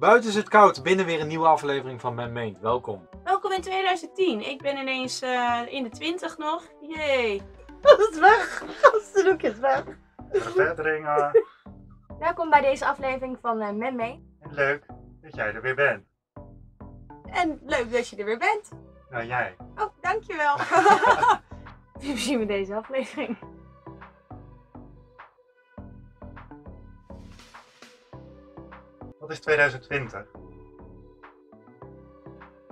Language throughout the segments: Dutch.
Buiten is het koud, binnen weer een nieuwe aflevering van Men Meent. Welkom. Welkom in 2010. Ik ben ineens eh, in de 20 nog. Yay. Dat is weg. Gastendoek is weg. Verbeteringen. Welkom bij deze aflevering van uh, Men Mee. En leuk dat jij er weer bent. En leuk dat je er weer bent. Nou, jij. Oh, dankjewel. We zien we deze aflevering. Wat is 2020?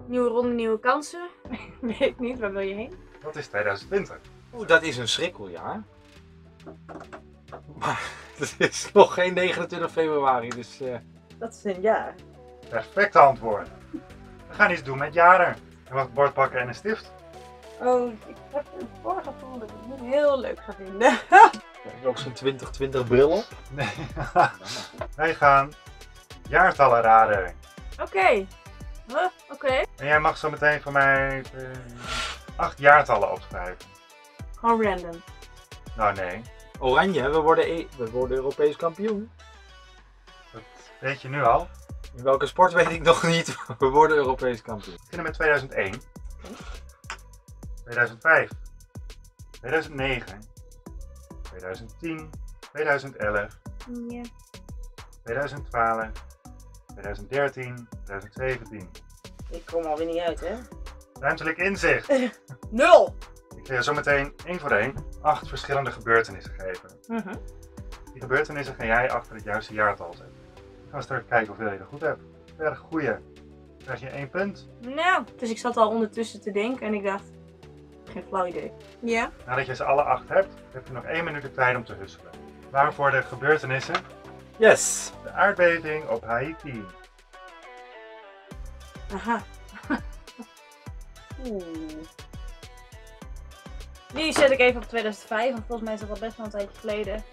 Nieuwe ronde, nieuwe kansen. Weet ik niet, waar wil je heen? Wat is 2020? Oeh, dat is een schrikkeljaar. Maar het is nog geen 29 februari, dus eh, Dat is een jaar. Perfecte antwoord. We gaan iets doen met jaren. Je mag het bord pakken en een stift. Oh, ik heb een voorgevoel dat ik het niet heel leuk ga vinden. heb ik ook zo'n 2020 bril op. Nee. Wij gaan jaartallen raden. Oké. Huh? Oké. En jij mag zo meteen voor mij eh, acht jaartallen opschrijven. Gewoon random. Nou nee, Oranje, we worden, e- we worden Europees kampioen. dat weet je nu al. In welke sport weet ik nog niet. We worden Europees kampioen. We beginnen met 2001. 2005. 2009. 2010. 2011. Ja. 2012. 2013. 2017. Ik kom alweer niet uit, hè? Ruimtelijk inzicht. Nul. Ik ga je zo meteen één voor één acht verschillende gebeurtenissen geven. Mhm. Die gebeurtenissen ga jij achter het juiste jaartal zetten. Dan gaan we straks kijken hoeveel je er goed hebt. Erg goeie. krijg je één punt. Nou, dus ik zat al ondertussen te denken en ik dacht, geen flauw idee. Ja. Nadat je ze alle acht hebt, heb je nog één minuut de tijd om te husselen. Waarvoor de gebeurtenissen? Yes! De aardbeving op Haiti. Aha. Oeh. Die zet ik even op 2005, want volgens mij is dat al best wel een tijdje geleden.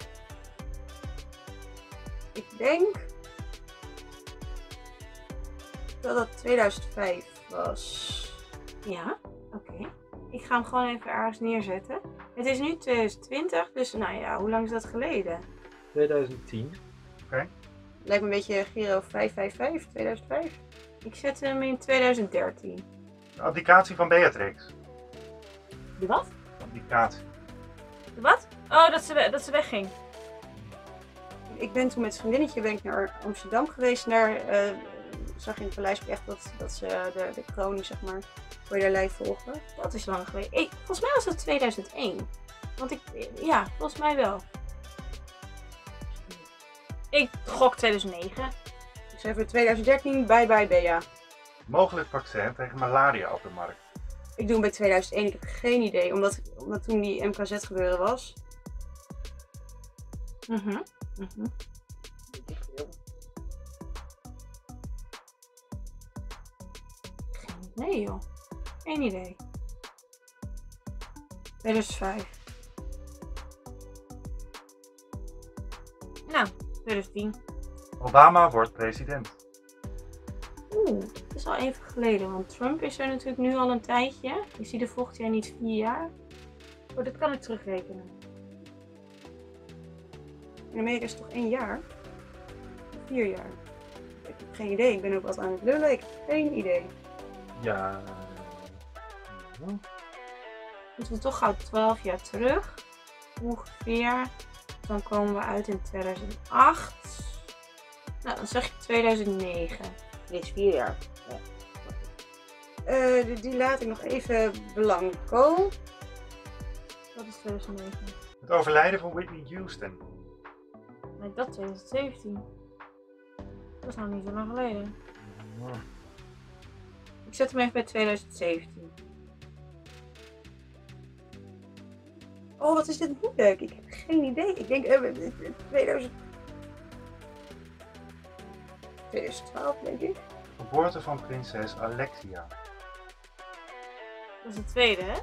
Ik denk dat dat 2005 was. Ja, oké. Ik ga hem gewoon even ergens neerzetten. Het is nu 2020, dus nou ja, hoe lang is dat geleden? 2010. Lijkt me een beetje Giro 555, 2005. Ik zet hem in 2013. De abdicatie van Beatrix. De wat? Abdicatie. De wat? Oh, dat ze, dat ze wegging. Ik ben toen met een vriendinnetje ben ik naar Amsterdam geweest. Daar eh, zag in het paleis echt dat, dat ze de, de kroning, zeg maar, voor je lijf volgen. Dat is lang. Ik, volgens mij was dat 2001. Want ik, ja, volgens mij wel. Ik gok 2009. Ik zei voor 2013, bye bye Bea. Mogelijk vaccin tegen malaria op de markt. Ik doe hem bij 2001, ik heb geen idee. Omdat, omdat toen die MKZ gebeuren was. Mhm. mhm. Geen idee, joh. Geen idee. 2005. Nou, 2010. Obama wordt president. Oeh, dat is al even geleden. Want Trump is er natuurlijk nu al een tijdje. Is hij er volgend jaar niet vier jaar? Oh, dat kan ik terugrekenen. In Amerika is het toch één jaar? Vier jaar. Ik heb geen idee. Ik ben ook wat aan het lullen. Ik heb geen idee. Ja. Moeten we toch gauw 12 jaar terug. Ongeveer. Dan komen we uit in 2008. Nou, dan zeg je 2009. Dit is vier jaar. Eh, die, die laat ik nog even blanco. Dat is 2009. Het overlijden van Whitney Houston. Nee, dat 2017. Dat is nog niet zo lang geleden. Ik zet hem even bij 2017. Oh, wat is dit moeilijk? Ik heb geen idee. Ik denk eh, 2000... 2012, denk ik. Geboorte van prinses Alexia. Dat is de tweede, hè?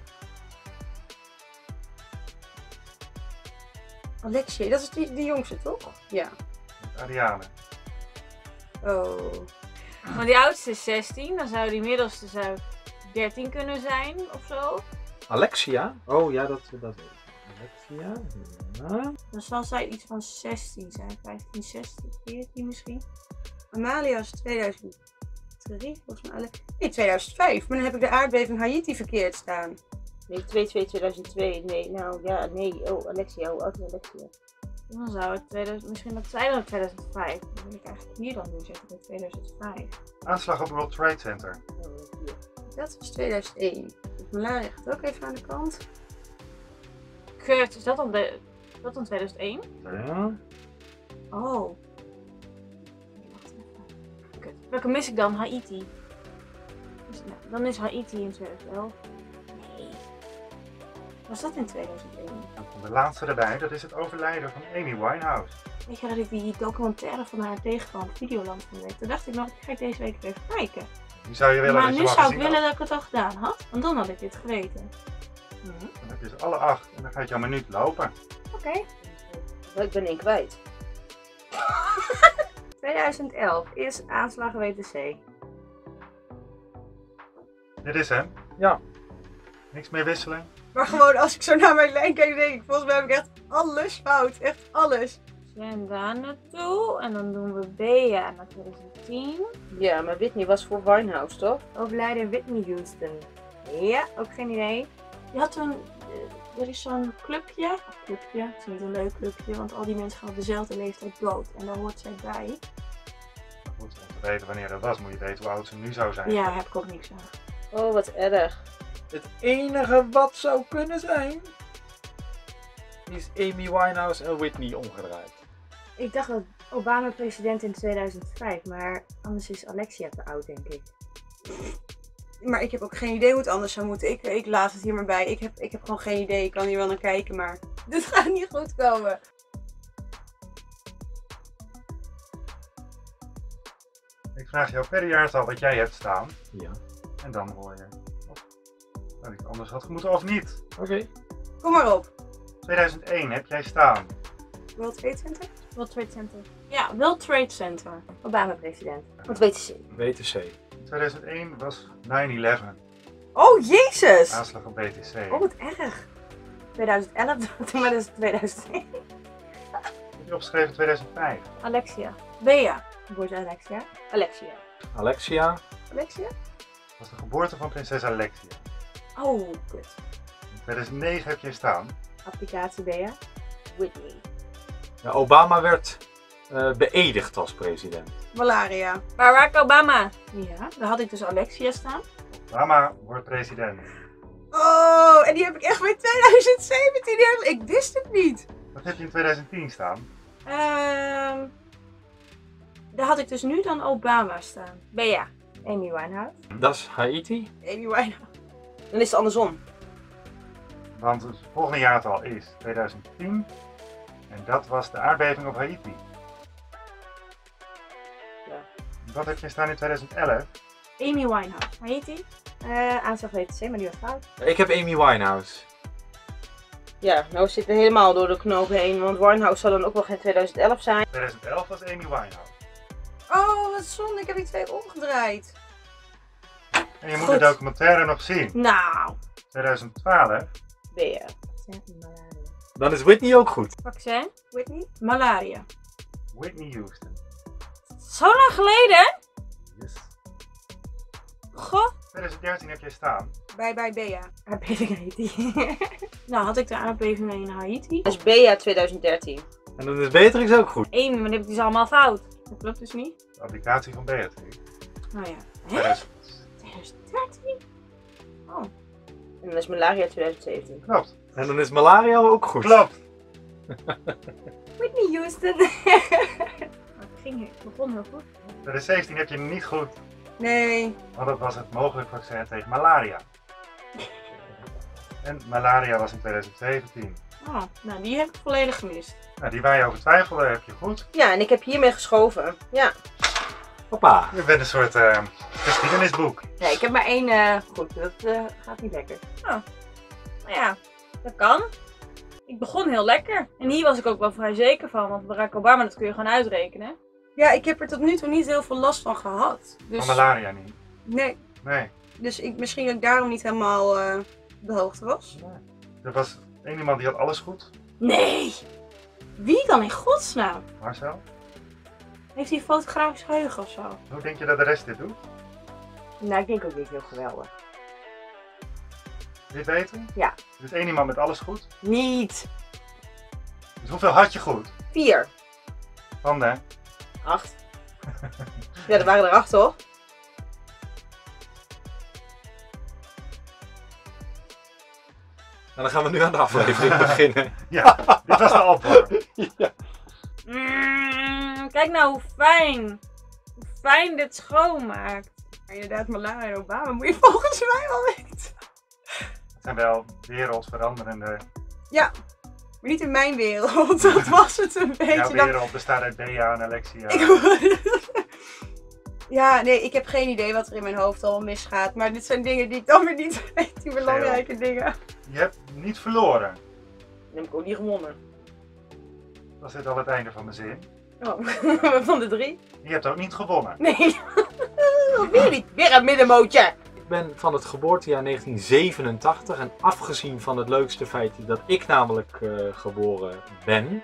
Alexia, dat is die, die jongste, toch? Ja. Ariane. Oh. Maar die oudste is 16, dan zou die middelste zou 13 kunnen zijn of zo. Alexia? Oh ja, dat, dat weet ik. Alexia? Ja. Dan zal zij iets van 16 zijn, 15, 16, 14 misschien. Amalia is 2003, volgens mij. Nee, 2005. Maar dan heb ik de aardbeving Haiti verkeerd staan. Nee, 2-2-2002. Nee, nou ja, nee. Oh, Alexia, hoe oud is Alexia? Dan zou het 2000, misschien dat zij dan 2005. Dan wil ik eigenlijk hier dan neerzetten bij 2005. Aanslag op World Trade Center. Oh. Dat was 2001. Dus Malaria gaat ook even aan de kant. Kut, is dat dan, de, is dat dan 2001? Ja. Oh. Nee, wacht even. Kut. Welke mis ik dan? Haiti. Dus, nou, dan is Haiti in 2011. Nee. Was dat in 2001? Dan komt de laatste erbij, dat is het overlijden van Amy Winehouse. Weet je dat ik die documentaire van haar tegenkwam, Videoland van week? Toen dacht ik nog, die ga ik deze week even kijken. Die zou je willen maar dat je nu zou ik willen had. dat ik het al gedaan had, want dan had ik dit geweten. Mhm. Ze alle acht en dan gaat jouw minuut lopen. Oké. Oh, ik ben één kwijt. 2011 is aanslag WTC. Dit is hem. Ja. Niks meer wisselen. Maar gewoon als ik zo naar mijn lijn kijk, denk ik, volgens mij heb ik echt alles fout. Echt alles. En daar naartoe. En dan doen we Bea naar 2010. Ja, maar Whitney was voor Winehouse, toch? Overlijden Whitney Houston. Ja, ook geen idee. Je had toen, er is zo'n clubje. Clubje, het is niet een leuk clubje, want al die mensen gaan op dezelfde leeftijd dood. En daar hoort zij bij. Goed, om te weten wanneer dat was, moet je weten hoe oud ze nu zou zijn. Ja, daar heb ik ook niks aan. Oh, wat erg. Het enige wat zou kunnen zijn, is Amy Winehouse en Whitney omgedraaid. Ik dacht dat Obama president in 2005, maar anders is Alexia te oud, denk ik. Maar ik heb ook geen idee hoe het anders zou moeten. Ik, ik laat het hier maar bij. Ik heb, ik heb gewoon geen idee. Ik kan hier wel naar kijken, maar dit gaat niet goed komen. Ik vraag jou per jaartal wat jij hebt staan. Ja. En dan hoor je of dat iets anders had moeten of niet. Oké. Kom maar op. 2001 heb jij staan. World Trade Center? World Trade Center. Ja, World Trade Center. Obama president. Wat weet ze? WTC. 2001 was 9-11. Oh, jezus! Aanslag op BTC. Oh, wat erg. 2011, maar dat is 2001. Heb je opgeschreven 2005. Alexia. Bea. Wordt Alexia. Alexia. Alexia. Alexia? Dat was de geboorte van prinses Alexia. Oh, kut. In 2009 heb jij staan. Applicatie Bea. Whitney. Ja, Obama werd eh, beëdigd als president. Malaria. Barack Obama. Ja, daar had ik dus Alexia staan. Obama wordt president. Oh, en die heb ik echt bij 2017. Die heb- Ik wist het niet. Wat heb je in 2010 staan? Ehm daar had ik dus nu dan Obama staan. Bea. Amy Winehouse. Dat is Haiti. Amy Winehouse. Dan is het andersom. Want het volgende jaartal is 2010. En dat was de aardbeving op Haiti. Wat heb je staan in 2011? Amy Winehouse. Haiti. Eh aanslag WTC, maar die was fout. Ik heb Amy Winehouse. Ja, nou zit het helemaal door de knoop heen. Want Winehouse zou dan ook wel geen 2011 zijn. 2011 was Amy Winehouse. Oh, wat zonde. Ik heb die twee omgedraaid. En je moet Goed. de documentaire nog zien. Nou. 2012 Bea. Malaria. Dan is Whitney ook goed. Vaccin. Whitney? Malaria. Whitney Houston. Zo lang geleden? Yes. Goh. 2013 heb jij staan. Bye bye Bea. Aardbeving Haiti. nou, had ik de aardbeving in Haiti. Dat is Bea 2013. En dan is Beatrix ook goed. Amy, maar dan heb ik die ze allemaal fout. Dat klopt dus niet. De applicatie van Beatrix. Nou ja. Hè? 2000. 2013? Oh. En dat is Malaria 2017. Klopt. En dan is malaria ook goed. Klopt. Whitney Houston. Ging, begon heel goed. 2017 heb je niet goed. Nee. Want dat was het mogelijk vaccin tegen malaria. En malaria was in 2017. Oh, nou, die heb ik volledig gemist. Nou, die waar je over twijfelde heb je goed. Ja, en ik heb hiermee geschoven. Ja. Hoppa. Je bent een soort eh, geschiedenisboek. Nee, ik heb maar één eh, goed. Dat eh, gaat niet lekker. Oh. Nou ja, dat kan. Ik begon heel lekker. En hier was ik ook wel vrij zeker van. Want Barack Obama, dat kun je gewoon uitrekenen. Ja, ik heb er tot nu toe niet heel veel last van gehad. Dus, Van malaria niet. nee. Nee. Dus ik, misschien dat ik daarom niet helemaal eh, op de hoogte was. Er was één iemand die had alles goed. Nee! Wie dan in godsnaam? Marcel. Heeft hij een fotografisch geheugen of zo? Hoe denk je dat de rest dit doet? Nou, ik denk ook niet heel geweldig. Dit weten? Ja. Er is één iemand met alles goed. Niet. Dus hoeveel had je goed? Vier. Van de. Acht. ja, er waren er acht, toch? Nou, dan gaan we nu aan de aflevering beginnen. Ja, dit was de opwarm. ja. Mm, kijk nou hoe fijn. Hoe fijn dit schoonmaakt. Maar inderdaad, Malala en Obama moet je volgens mij wel weten. Het zijn wel wereldveranderende. Maar niet in mijn wereld, dat was het een beetje. Jouw Dan- wereld bestaat uit Bea en Alexia. Ik- ja, nee, ik heb geen idee wat er in mijn hoofd allemaal misgaat. Maar dit zijn dingen die ik dan weer niet weet, die belangrijke dingen. Je hebt niet verloren. Dan heb ik ook niet gewonnen. Dat is dit al het einde van mijn zin. Oh, van de drie? Je hebt ook niet gewonnen. Nee. Weer niet. Weer een middenmootje. Ik ben van het geboortejaar 1987 en afgezien van het leukste feitje dat ik namelijk eh, geboren ben,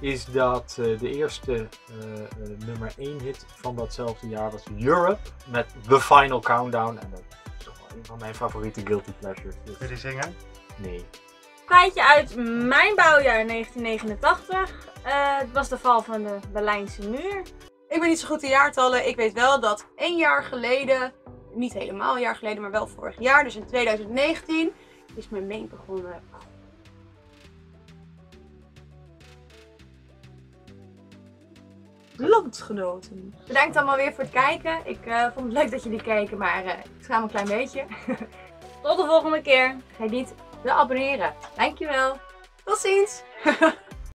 is dat eh, de eerste eh, eh, nummer 1 hit van datzelfde jaar was Europe met The Final Countdown. En dat is toch wel een van mijn favoriete guilty pleasures. Wil Dus je die zingen? nee. Feitje uit mijn bouwjaar 1989. Eh, het was de val van de Berlijnse muur. Ik ben niet zo goed in jaartallen. Ik weet wel dat één jaar geleden, niet helemaal een jaar geleden, maar wel vorig jaar, dus in 2019, is mijn meen begonnen. Landgenoten. Bedankt allemaal weer voor het kijken. Ik eh, vond het leuk dat jullie keken, maar eh, ik schaam een klein beetje. Tot de volgende keer. Vergeet niet te abonneren. Dankjewel. Tot ziens!